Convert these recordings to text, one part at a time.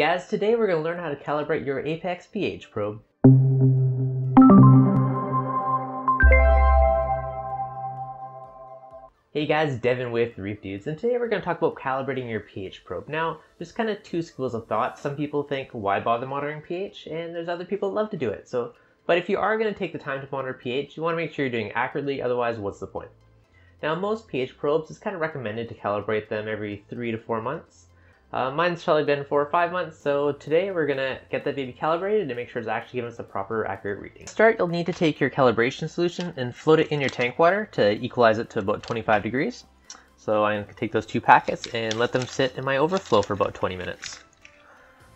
Guys, today we're going to learn how to calibrate your Apex pH probe. Hey guys, Devin with ReefDudes, and today we're going to talk about calibrating your pH probe. Now, there's kind of two schools of thought. Some people think, why bother monitoring pH? And there's other people that love to do it. So, But if you are going to take the time to monitor pH, you want to make sure you're doing accurately, otherwise what's the point? Now, most pH probes, it's kind of recommended to calibrate them every three to four months. Uh, mine's probably been four or five months, so today we're gonna get that baby calibrated to make sure it's actually giving us a proper accurate reading. To start, you'll need to take your calibration solution and float it in your tank water to equalize it to about 25 degrees. So I'm gonna take those two packets and let them sit in my overflow for about 20 minutes.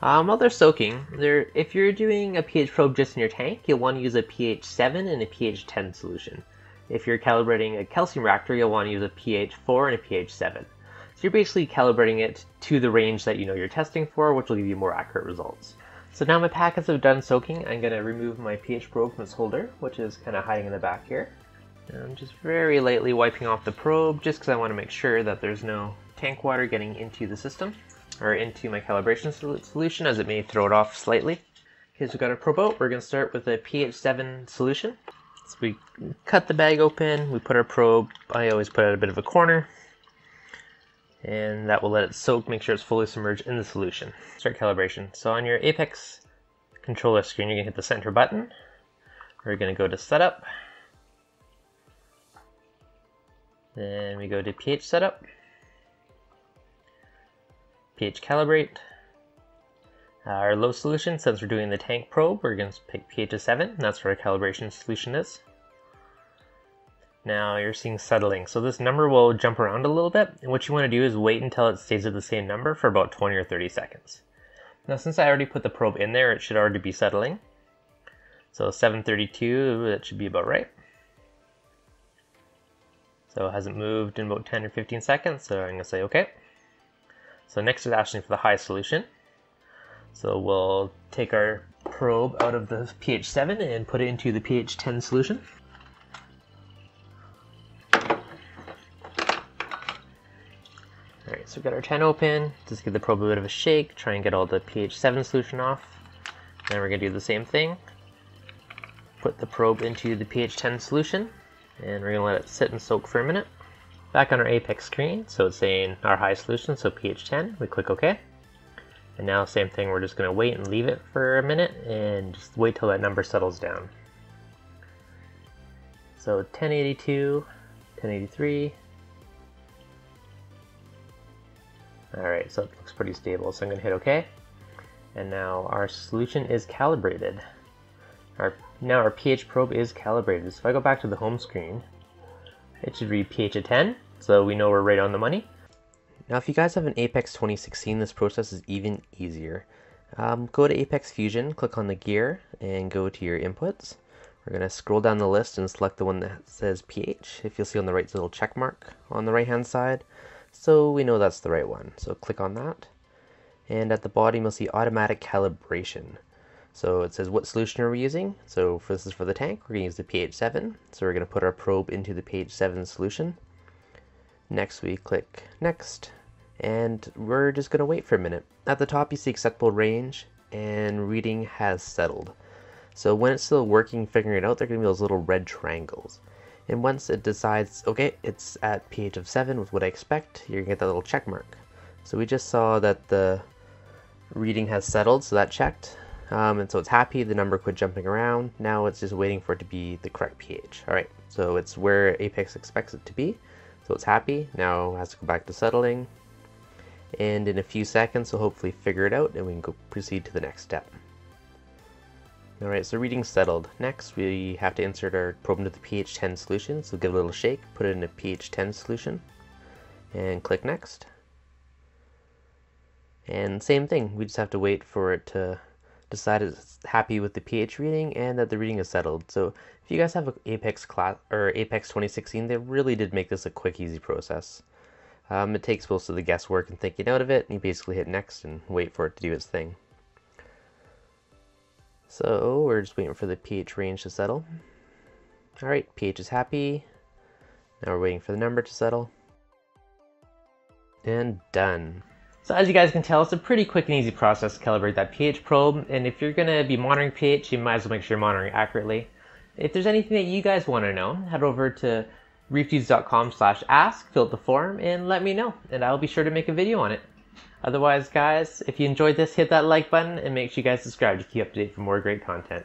Um, while they're soaking, they're, if you're doing a pH probe just in your tank, you'll want to use a pH 7 and a pH 10 solution. If you're calibrating a calcium reactor, you'll want to use a pH 4 and a pH 7 you're basically calibrating it to the range that you know you're testing for, which will give you more accurate results. So now my packets have done soaking, I'm going to remove my pH probe from its holder, which is kind of hiding in the back here. And I'm just very lightly wiping off the probe, just because I want to make sure that there's no tank water getting into the system, or into my calibration solution, as it may throw it off slightly. Okay, so we've got our probe out. We're going to start with a pH 7 solution. So we cut the bag open, we put our probe, I always put it at a bit of a corner, and that will let it soak, make sure it's fully submerged in the solution. Start calibration. So on your Apex controller screen, you're gonna hit the center button. We're gonna go to setup. Then we go to pH setup. pH calibrate. Our low solution, since we're doing the tank probe, we're gonna pick pH of 7. That's where our calibration solution is. Now you're seeing settling. So this number will jump around a little bit. And what you want to do is wait until it stays at the same number for about 20 or 30 seconds. Now since I already put the probe in there, it should already be settling. So 732, that should be about right. So it hasn't moved in about 10 or 15 seconds, so I'm going to say OK. So next is asking for the high solution. So we'll take our probe out of the pH 7 and put it into the pH 10 solution. Alright, so we've got our 10 open. Just give the probe a bit of a shake, try and get all the pH 7 solution off. Then we're going to do the same thing. Put the probe into the pH 10 solution, and we're going to let it sit and soak for a minute. Back on our Apex screen, so it's saying our high solution, so pH 10, we click OK. And now same thing, we're just going to wait and leave it for a minute and just wait till that number settles down. So 1082, 1083, Alright, so it looks pretty stable, so I'm going to hit OK. And now our solution is calibrated. Our, now our pH probe is calibrated. So if I go back to the home screen, it should read pH of 10, so we know we're right on the money. Now if you guys have an Apex 2016, this process is even easier. Um, go to Apex Fusion, click on the gear, and go to your inputs. We're going to scroll down the list and select the one that says pH. If you'll see on the right, little check mark on the right hand side. So we know that's the right one. So click on that. And at the bottom, you'll see automatic calibration. So it says what solution are we using? So for, this is for the tank, we're going to use the pH 7. So we're going to put our probe into the pH 7 solution. Next we click next and we're just going to wait for a minute. At the top you see acceptable range and reading has settled. So when it's still working figuring it out, there are going to be those little red triangles. And once it decides, okay, it's at pH of 7 with what I expect, you're to get that little check mark. So we just saw that the reading has settled, so that checked. Um, and so it's happy, the number quit jumping around. Now it's just waiting for it to be the correct pH. All right, so it's where Apex expects it to be. So it's happy, now it has to go back to settling. And in a few seconds, we'll hopefully figure it out and we can go proceed to the next step. Alright, so reading settled. Next, we have to insert our probe into the pH 10 solution. So give it a little shake, put it in a pH 10 solution, and click next. And same thing, we just have to wait for it to decide it's happy with the pH reading and that the reading is settled. So if you guys have an Apex class or Apex 2016, they really did make this a quick, easy process. Um, it takes most of the guesswork and thinking out of it, and you basically hit next and wait for it to do its thing. So we're just waiting for the pH range to settle. All right, pH is happy. Now we're waiting for the number to settle. And done. So as you guys can tell, it's a pretty quick and easy process to calibrate that pH probe, and if you're going to be monitoring pH, you might as well make sure you're monitoring accurately. If there's anything that you guys want to know, head over to reefdudes.com slash ask, fill out the form, and let me know, and I'll be sure to make a video on it. Otherwise, guys, if you enjoyed this, hit that like button, and make sure you guys subscribe to keep up to date for more great content.